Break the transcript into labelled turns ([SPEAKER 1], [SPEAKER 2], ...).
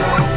[SPEAKER 1] so